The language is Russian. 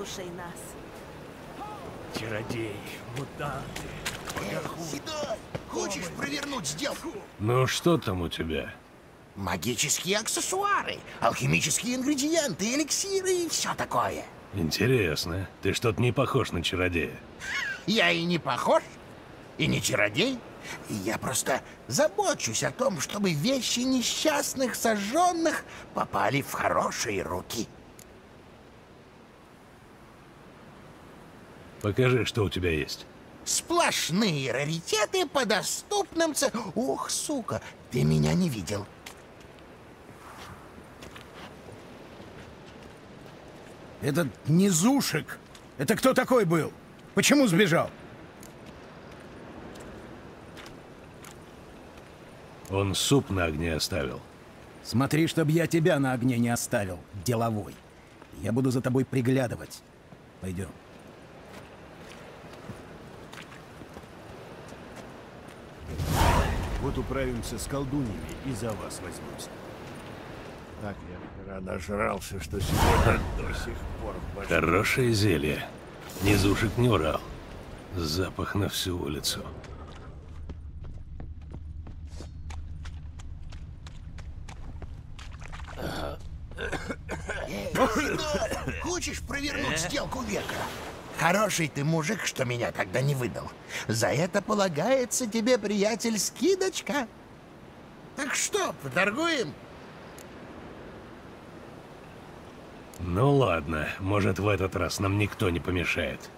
Выслушай нас. Чародеи, мутанты. Седой, хочешь провернуть сделку? Ну что там у тебя? Магические аксессуары, алхимические ингредиенты, эликсиры и все такое. Интересно. Ты что-то не похож на чародея. Я и не похож, и не чародей. Я просто забочусь о том, чтобы вещи несчастных сожженных попали в хорошие руки. Покажи, что у тебя есть. Сплошные раритеты по доступным ц... Ух, сука, ты меня не видел. Этот низушек, это кто такой был? Почему сбежал? Он суп на огне оставил. Смотри, чтобы я тебя на огне не оставил, деловой. Я буду за тобой приглядывать. Пойдем. Вот управимся с колдуньями и за вас возьмемся. Так я вчера нажрался, что сегодня до сих пор. Хорошее зелье. Низушек не врал. Запах на всю улицу. Седой, хочешь провернуть сделку века? Хороший ты мужик, что меня тогда не выдал. За это полагается тебе, приятель, скидочка. Так что, поторгуем? Ну ладно, может в этот раз нам никто не помешает.